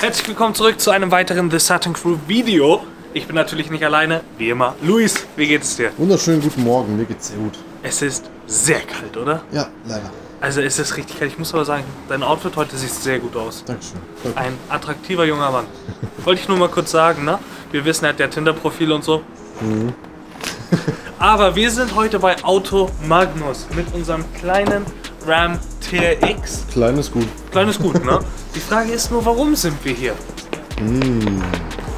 Herzlich willkommen zurück zu einem weiteren The Saturn Crew Video. Ich bin natürlich nicht alleine, wie immer. Luis, wie geht es dir? Wunderschönen guten Morgen, mir geht's sehr gut. Es ist sehr kalt, oder? Ja, leider. Also es ist richtig kalt. Ich muss aber sagen, dein Outfit heute sieht sehr gut aus. Dankeschön. Ein attraktiver junger Mann. Wollte ich nur mal kurz sagen, ne? Wir wissen, er hat ja Tinder-Profil und so. Aber wir sind heute bei Auto Magnus mit unserem kleinen Ram TRX. Kleines gut. Kleines Gut, ne? Die Frage ist nur, warum sind wir hier?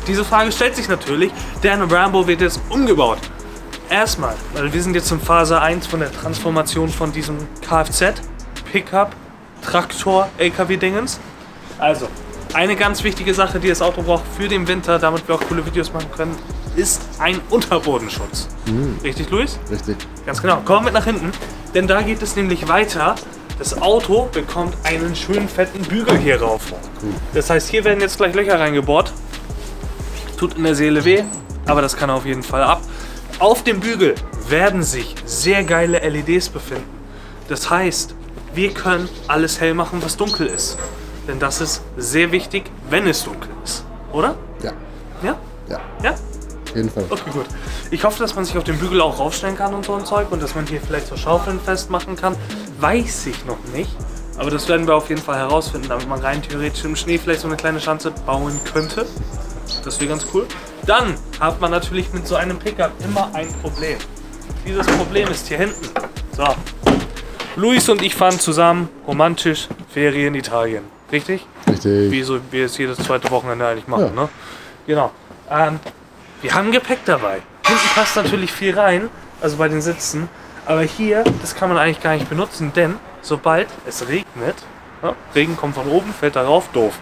Diese Frage stellt sich natürlich, denn Rambo wird jetzt umgebaut. Erstmal, weil wir sind jetzt in Phase 1 von der Transformation von diesem Kfz, Pickup, Traktor, LKW-Dingens. Also, eine ganz wichtige Sache, die das Auto braucht für den Winter, damit wir auch coole Videos machen können, ist ein Unterbodenschutz. Richtig, Luis? Richtig. Ganz genau. Komm mit nach hinten, denn da geht es nämlich weiter. Das Auto bekommt einen schönen fetten Bügel hier rauf. Das heißt, hier werden jetzt gleich Löcher reingebohrt. Tut in der Seele weh, aber das kann auf jeden Fall ab. Auf dem Bügel werden sich sehr geile LEDs befinden. Das heißt, wir können alles hell machen, was dunkel ist. Denn das ist sehr wichtig, wenn es dunkel ist. Oder? Ja. Ja? Ja, Ja? Auf jeden Fall. Okay, gut. Ich hoffe, dass man sich auf den Bügel auch raufstellen kann und so ein Zeug und dass man hier vielleicht so Schaufeln festmachen kann. Weiß ich noch nicht. Aber das werden wir auf jeden Fall herausfinden, damit man rein theoretisch im Schnee vielleicht so eine kleine Schanze bauen könnte. Das wäre ganz cool. Dann hat man natürlich mit so einem Pickup immer ein Problem. Dieses Problem ist hier hinten. So. Luis und ich fahren zusammen romantisch Ferien in Italien. Richtig? Richtig. wie so wir es jedes zweite Wochenende eigentlich machen. Ja. Ne? Genau. Ähm, wir haben Gepäck dabei. Hinten passt natürlich viel rein, also bei den Sitzen. Aber hier, das kann man eigentlich gar nicht benutzen, denn sobald es regnet, ja, Regen kommt von oben, fällt darauf, doof.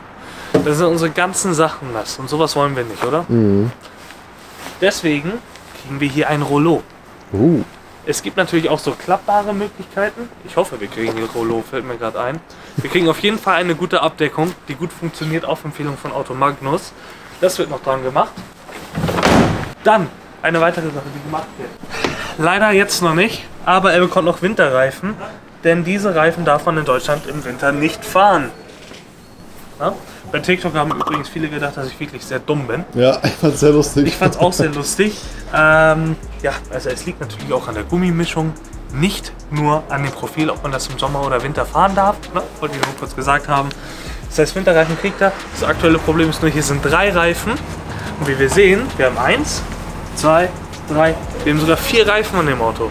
Da sind unsere ganzen Sachen nass und sowas wollen wir nicht, oder? Mhm. Deswegen kriegen wir hier ein Rollo. Uh, Es gibt natürlich auch so klappbare Möglichkeiten. Ich hoffe, wir kriegen hier Rollo, fällt mir gerade ein. Wir kriegen auf jeden Fall eine gute Abdeckung, die gut funktioniert, auf Empfehlung von Auto Magnus. Das wird noch dran gemacht. Dann eine weitere Sache, die gemacht wird. Leider jetzt noch nicht, aber er bekommt noch Winterreifen, denn diese Reifen darf man in Deutschland im Winter nicht fahren. Ja? Bei TikTok haben übrigens viele gedacht, dass ich wirklich sehr dumm bin. ja, ich fand's sehr lustig. Ich fand es auch sehr lustig. Ähm, ja, also es liegt natürlich auch an der Gummimischung, nicht nur an dem Profil, ob man das im Sommer oder Winter fahren darf. Ne? Wollte ich nur kurz gesagt haben. Das heißt, Winterreifen kriegt er. Das aktuelle Problem ist nur, hier sind drei Reifen. Und wie wir sehen, wir haben eins, zwei, drei, wir haben sogar vier Reifen an dem Auto.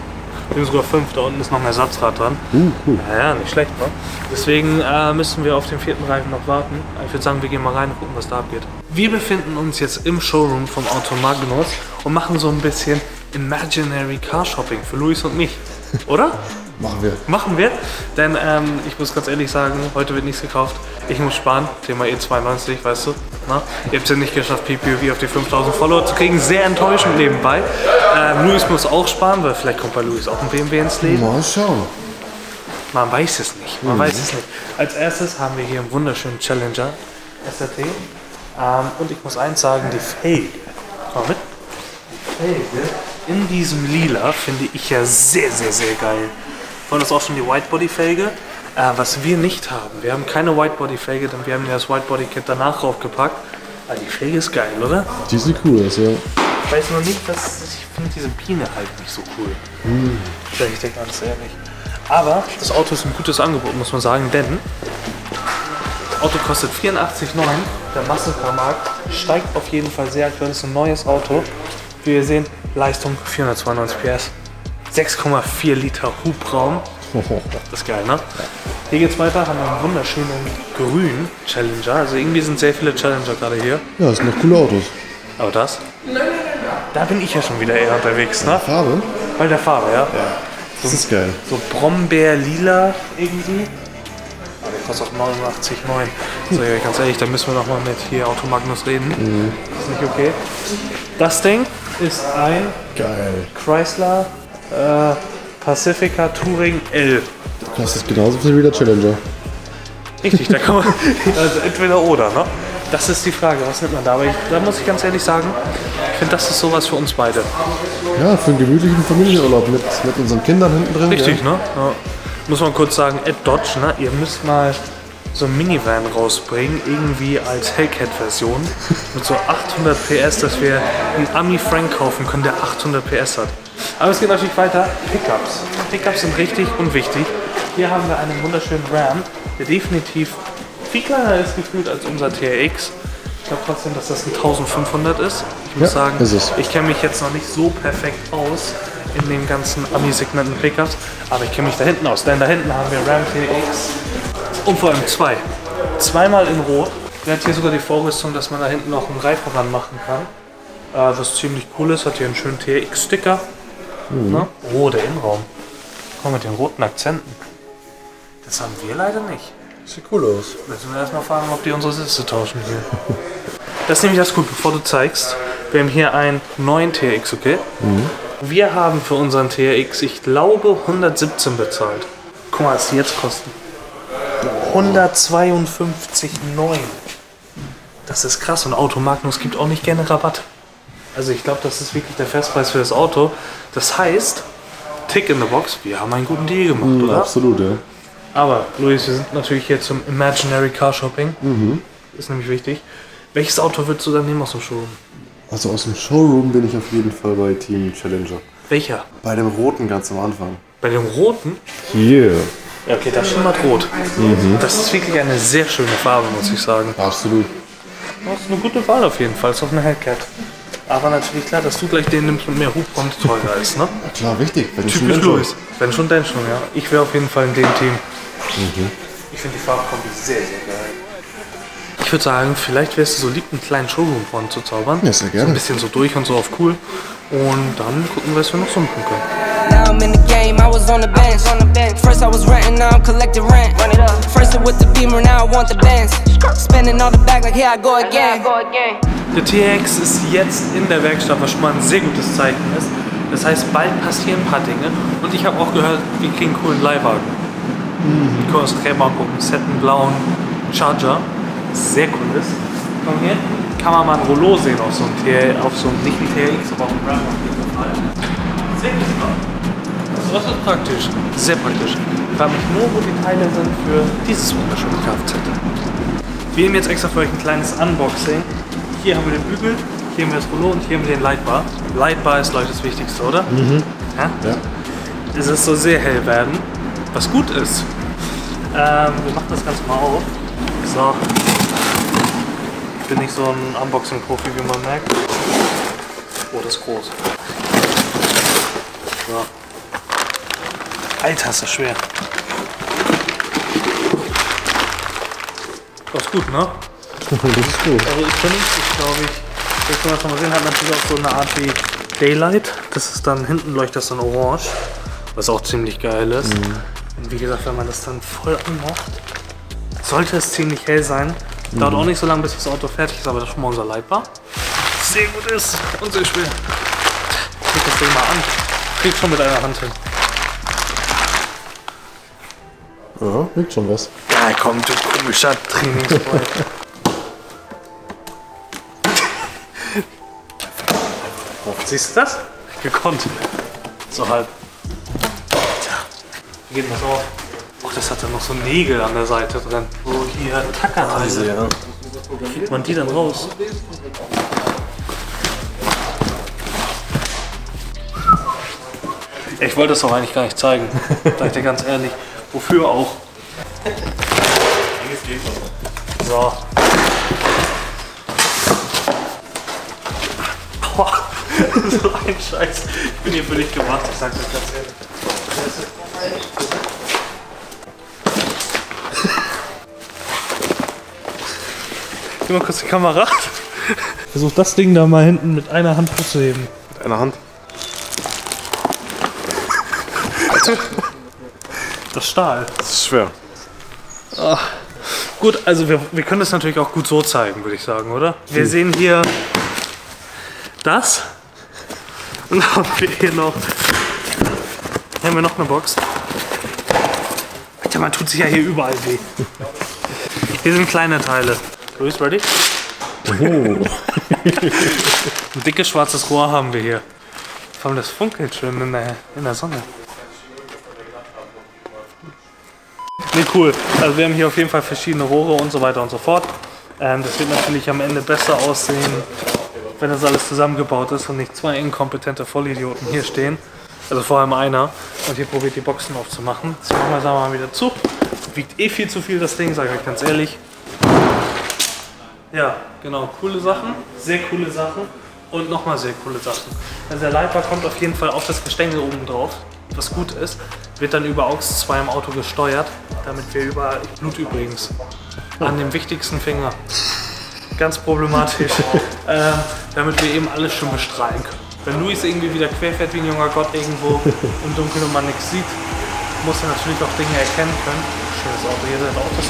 Wir haben sogar fünf, da unten ist noch ein Ersatzrad dran. Uh, cool. Ja, ja, nicht schlecht, ne? Deswegen äh, müssen wir auf den vierten Reifen noch warten. Ich würde sagen, wir gehen mal rein und gucken, was da abgeht. Wir befinden uns jetzt im Showroom vom Auto Magnus und machen so ein bisschen Imaginary Car Shopping für Luis und mich. Oder? Machen wir. Machen wir. Denn ähm, ich muss ganz ehrlich sagen, heute wird nichts gekauft. Ich muss sparen. Thema E92, weißt du. Na? Ihr habt es ja nicht geschafft, PPV auf die 5000 Follower zu kriegen. Sehr enttäuschend nebenbei. Ähm, Luis muss auch sparen, weil vielleicht kommt bei Luis auch ein BMW ins Leben. Mal schauen. Man weiß es nicht. Man weiß es nicht. Als erstes haben wir hier einen wunderschönen Challenger SRT. Ähm, und ich muss eins sagen, die Felge. Komm mit. Die Felge in diesem Lila finde ich ja sehr, sehr, sehr geil. Das ist auch schon die Whitebody-Felge. Äh, was wir nicht haben. Wir haben keine Whitebody-Felge, denn wir haben ja das Whitebody-Kit danach draufgepackt. Aber die Felge ist geil, oder? Die sieht cool aus, ja. Ich weiß nur nicht, dass ich finde diese Biene halt nicht so cool. Sag ich dir ganz ehrlich. Aber das Auto ist ein gutes Angebot, muss man sagen, denn das Auto kostet 84,9. Der Massencarmarkt steigt auf jeden Fall sehr aktuell. Das ist ein neues Auto. Wie wir sehen, Leistung 492 PS. 6,4 Liter Hubraum. Das ist geil, ne? Hier geht's weiter, haben wir einen wunderschönen grünen Challenger. Also irgendwie sind sehr viele Challenger gerade hier. Ja, das sind noch coole Autos. Aber das? Da bin ich ja schon wieder eher unterwegs, ne? Farbe? Bei der Farbe, ja. Das ist geil. So Brombeer-Lila irgendwie. Aber der kostet auch 89,9. So, ja, ganz ehrlich, da müssen wir noch mal mit hier Automagnus reden. Ist nicht okay. Das Ding ist ein Geil. Chrysler äh, Pacifica Touring L. Das ist genauso viel wie der Challenger. Richtig, da kann man. Also entweder oder, ne? Das ist die Frage, was nimmt man da? Aber ich, da muss ich ganz ehrlich sagen, ich finde, das ist sowas für uns beide. Ja, für einen gemütlichen Familienurlaub mit, mit unseren Kindern hinten drin. Richtig, ja. ne? Ja. Muss man kurz sagen, Ed Dodge, ne? Ihr müsst mal so ein Minivan rausbringen, irgendwie als Hellcat-Version mit so 800 PS, dass wir einen Ami Frank kaufen können, der 800 PS hat. Aber es geht natürlich weiter. Pickups. Pickups sind richtig und wichtig. Hier haben wir einen wunderschönen Ram, der definitiv viel kleiner ist gefühlt als unser TRX. Ich glaube trotzdem, dass das ein 1500 ist. Ich muss Ja, sagen, ist es. ich kenne mich jetzt noch nicht so perfekt aus in den ganzen Ami-Segmenten Pickups, aber ich kenne mich da hinten aus. Denn da hinten haben wir Ram TX und vor allem zwei. Zweimal in Rot. Der hat hier sogar die Vorrüstung, dass man da hinten noch einen Reifen ran machen kann. Äh, was ziemlich cool ist, hat hier einen schönen TX-Sticker. Ne? Oh, der Innenraum. Komm mit den roten Akzenten. Das haben wir leider nicht. Sieht cool aus. Müssen wir erstmal fragen, ob die unsere Sitze tauschen hier. Das ist nämlich das gut, bevor du zeigst. Wir haben hier einen neuen TRX, okay? Wir haben für unseren TRX, ich glaube, 117 bezahlt. Guck mal, was die jetzt kosten. 152,9. Das ist krass und Automagnus gibt auch nicht gerne Rabatt. Also ich glaube, das ist wirklich der Festpreis für das Auto. Das heißt, Tick in the Box, wir haben einen guten Deal gemacht, oder? Absolut, ja. Aber, Luis, wir sind natürlich hier zum Imaginary Car Shopping. Ist nämlich wichtig. Welches Auto würdest du dann nehmen aus dem Showroom? Also aus dem Showroom bin ich auf jeden Fall bei Team Challenger. Welcher? Bei dem roten ganz am Anfang. Bei dem roten? Hier. Ja, okay, das schimmert rot. Das ist wirklich eine sehr schöne Farbe, muss ich sagen. Absolut. Das ist eine gute Wahl auf jeden Fall. Ist auch eine Hellcat. Aber natürlich klar, dass du gleich den nimmst mit mehr Hubraum teurer ist, ne? Ja, klar, wichtig. Wenn schon Typisch Luis. Wenn schon, denn schon, ja. Ich wäre auf jeden Fall in dem Team. Ich finde die Farbkombi sehr, sehr geil. Ich würde sagen, vielleicht wärst du so lieb, einen kleinen Showroom von zu zaubern. Ja, sehr So gerne. ein bisschen so durch und so auf cool. Und dann gucken wir, was wir noch so machen können. Now I'm in the game, I was on the bench. On the bench. First I was renting, now I'm collecting rent. Run it up. First it with the beamer, now I want the Benz. Spending all the bag like here I go again. Der TX ist jetzt in der Werkstatt, was schon mal ein sehr gutes Zeichen ist. Das heißt, bald passieren ein paar Dinge. Und ich habe auch gehört, wir kriegen einen coolen Leihwagen. Wir können uns gucken. Set einen blauen Charger. Sehr cool ist. Komm hier. Kann man mal ein Rollo sehen auf so einem TR, auf so einem, nicht ein TRX, aber auf einem Ram das ist praktisch. Sehr praktisch. Mich nur, wo die Teile sind für dieses wunderschöne Kfz. Wir nehmen jetzt extra für euch ein kleines Unboxing. Hier haben wir den Bügel, hier haben wir das Rollo und hier haben wir den Lightbar. Lightbar ist, glaube ich, das Wichtigste, oder? Mhm. Ja? Ja. Es ist so sehr hell werden, was gut ist. Ähm, wir machen das Ganze mal auf. So. Ich bin nicht so ein Unboxing-Profi, wie man merkt. Oh, das ist groß. So. Alter, ist das schwer. Das ist gut, ne? Das ist gut. Also ich finde, ich glaube ich, das kann man schon mal sehen, hat natürlich auch so eine Art wie Daylight. Das ist dann, hinten leuchtet das dann orange, was auch ziemlich geil ist. Und wie gesagt, wenn man das dann voll anmacht, sollte es ziemlich hell sein. Dauert auch nicht so lange, bis das Auto fertig ist, aber das ist schon mal unser Leitbar. Sehr gut ist und sehr schwer. Krieg das Ding mal an. Krieg schon mit einer Hand hin. Ja, liegt schon was. Ja, komm, du komischer Trainingsboy. Siehst du das? Gekonnt. So halb. Wie geht denn das auf? Oh, das hat dann noch so Nägel an der Seite drin. Wo hier Tackerteile. ja. Kriegt man die dann raus? Ich wollte das doch eigentlich gar nicht zeigen. Sag ich dir ganz ehrlich. Wofür auch? So. Boah, so ein Scheiß. Ich bin hier für dich gemacht, ich sag's euch ganz ehrlich. Gib mal kurz die Kamera. Versuch das Ding da mal hinten mit einer Hand hochzuheben. Mit einer Hand. Das ist Stahl. Das ist schwer. Gut, also wir, wir können das natürlich auch gut so zeigen, würde ich sagen, oder? Wir sehen hier das. Und dann haben wir hier noch. Hier haben wir noch eine Box. Alter, man tut sich ja hier überall weh. Hier sind kleine Teile. Luis, ready? Oh. Ein dickes schwarzes Rohr haben wir hier. Vor allem das funkelt schön in der, in der Sonne. Nee, cool. Also wir haben hier auf jeden Fall verschiedene Rohre und so weiter und so fort. Ähm, das wird natürlich am Ende besser aussehen, wenn das alles zusammengebaut ist und nicht zwei inkompetente Vollidioten hier stehen. Also vor allem einer. Und hier probiert die Boxen aufzumachen. Jetzt machen wir es mal wieder zu. Wiegt eh viel zu viel das Ding, sage ich euch ganz ehrlich. Ja, genau. Coole Sachen. Sehr coole Sachen. Und nochmal sehr coole Sachen. Also der Leiter kommt auf jeden Fall auf das Gestänge oben drauf, was gut ist. Wird dann über AUX 2 im Auto gesteuert, damit wir über Blut übrigens an dem wichtigsten Finger. Ganz problematisch. ähm, damit wir eben alles schon bestrahlen können. Wenn Luis irgendwie wieder querfährt wie ein junger Gott irgendwo im Dunkeln und man nichts sieht, muss er natürlich auch Dinge erkennen können. Schönes Auto, hier sind auch das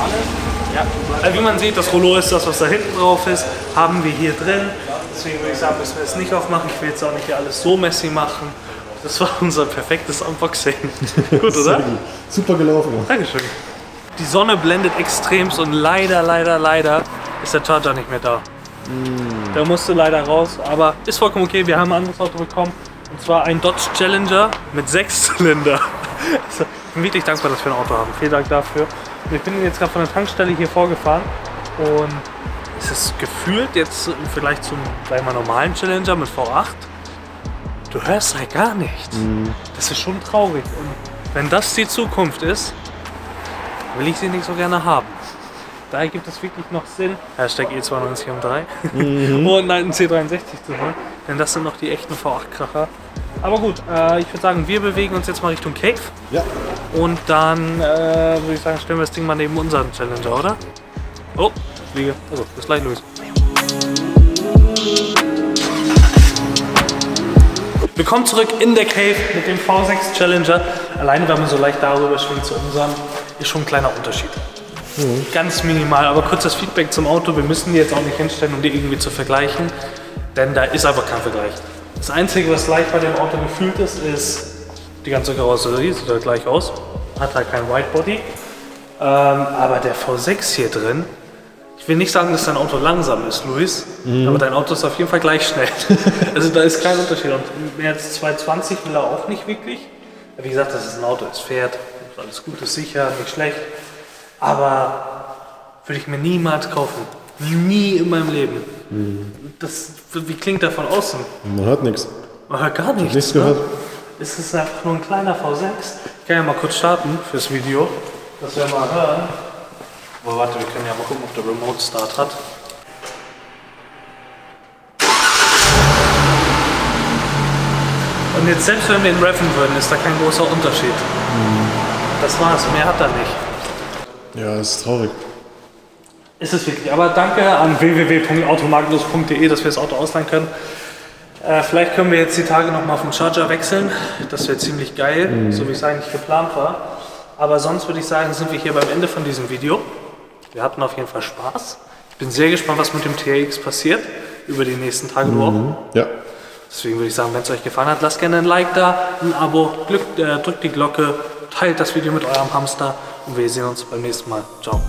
alles. Ja. Also wie man sieht, das Rollo ist das, was da hinten drauf ist, haben wir hier drin. Deswegen würde ich sagen, müssen wir es nicht aufmachen. Ich will jetzt auch nicht hier alles so messy machen. Das war unser perfektes Unboxing. Gut, oder? gut. Super gelaufen. Dankeschön. Die Sonne blendet extremst und leider, leider, leider ist der Charger nicht mehr da. Der musste leider raus, aber ist vollkommen okay. Wir haben ein anderes Auto bekommen. Und zwar ein Dodge Challenger mit sechs Zylinder. Also, ich bin wirklich dankbar, dass wir ein Auto haben. Vielen Dank dafür. Und ich bin jetzt gerade von der Tankstelle hier vorgefahren und es ist gefühlt jetzt im Vergleich zum sagen wir normalen Challenger mit V8 du hörst halt gar nichts. Das ist schon traurig. Und wenn das die Zukunft ist, will ich sie nicht so gerne haben. Daher gibt es wirklich noch Sinn, Hashtag E92 um 3 und einen C63 zu holen. Denn das sind noch die echten V8-Kracher. Aber gut, äh, ich würde sagen, wir bewegen uns jetzt mal Richtung Cave. Ja. Und dann äh, würde ich sagen, stellen wir das Ding mal neben unseren Challenger, oder? Oh, fliege. Also, bis gleich, Luis. Willkommen zurück in der Cave mit dem V6 Challenger. Alleine, wenn man so leicht darüber schwingt zu unserem, ist schon ein kleiner Unterschied. Ganz minimal, aber kurzes Feedback zum Auto. Wir müssen die jetzt auch nicht hinstellen, um die irgendwie zu vergleichen, denn da ist einfach kein Vergleich. Das Einzige, was leicht bei dem Auto gefühlt ist, ist die ganze Karosserie, sieht halt gleich aus. Hat halt kein Whitebody. Ähm, aber der V6 hier drin, ich will nicht sagen, dass dein Auto langsam ist, Luis, aber dein Auto ist auf jeden Fall gleich schnell. also da ist kein Unterschied. Und mehr als 220 will er auch nicht wirklich. Wie gesagt, das ist ein Auto, es fährt, alles gut, ist sicher, nicht schlecht. Aber würde ich mir niemals kaufen. Nie in meinem Leben. Das, wie klingt der von außen? Man hört nichts. Man hört gar nichts. Nichts ne? gehört. Es ist einfach nur ein kleiner V6. Ich kann ja mal kurz starten fürs Video, dass wir mal hören. Aber warte, wir können ja mal gucken, ob der Remote Start hat. Und jetzt selbst wenn wir ihn reffen würden, ist da kein großer Unterschied. Das war's, mehr hat er nicht. Ja, ist traurig. Ist es wirklich. Aber danke an www.automagnus.de, dass wir das Auto ausleihen können. Äh, vielleicht können wir jetzt die Tage noch mal auf den Charger wechseln. Das wäre ziemlich geil, so wie es eigentlich geplant war. Aber sonst würde ich sagen, sind wir hier beim Ende von diesem Video. Wir hatten auf jeden Fall Spaß. Ich bin sehr gespannt, was mit dem TRX passiert über die nächsten Tage nur auch. Ja. Deswegen würde ich sagen, wenn es euch gefallen hat, lasst gerne ein Like da, ein Abo, äh, drückt die Glocke, teilt das Video mit eurem Hamster und wir sehen uns beim nächsten Mal. Ciao.